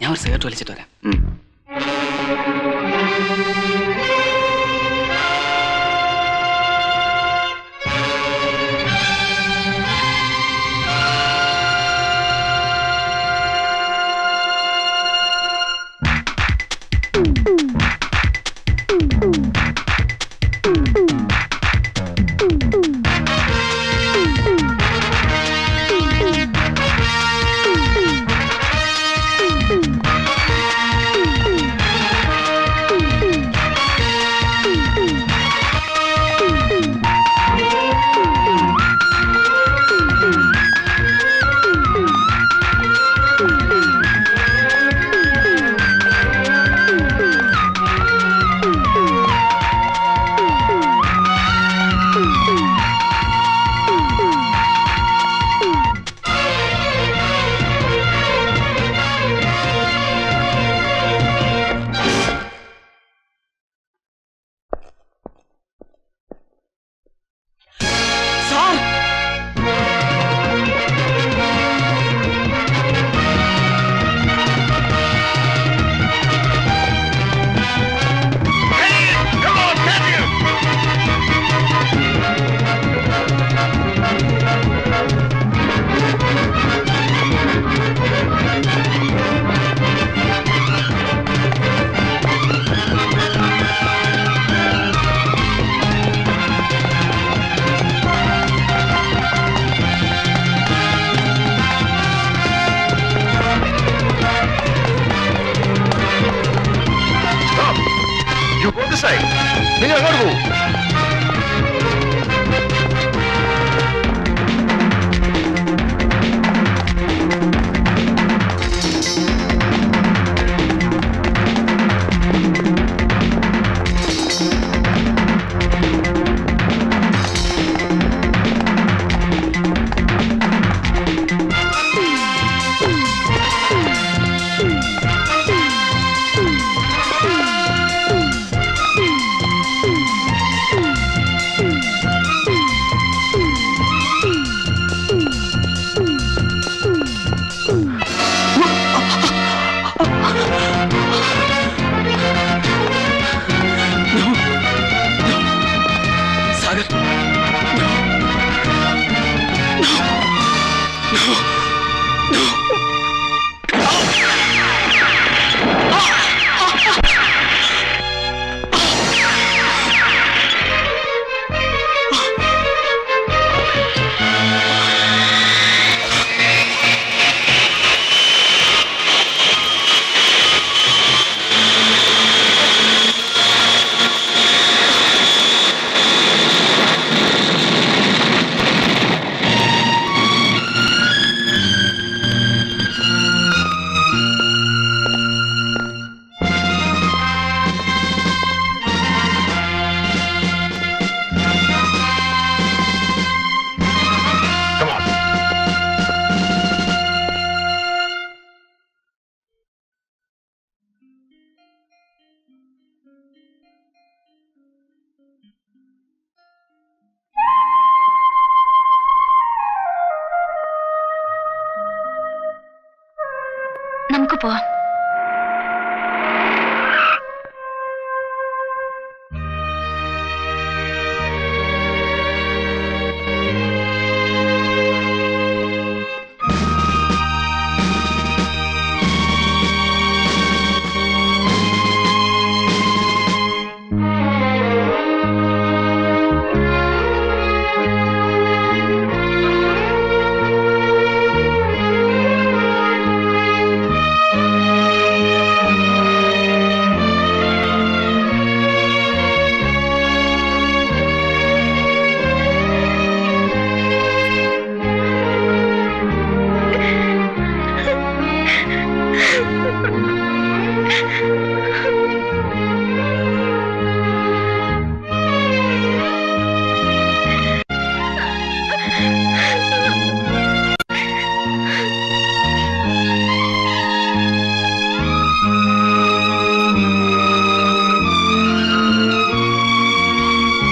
ഞാൻ ഒരു സിഗരറ്റ് വലിച്ചിട്ട് വരാം. సాహెబ్ మీరు ఎవరు? 不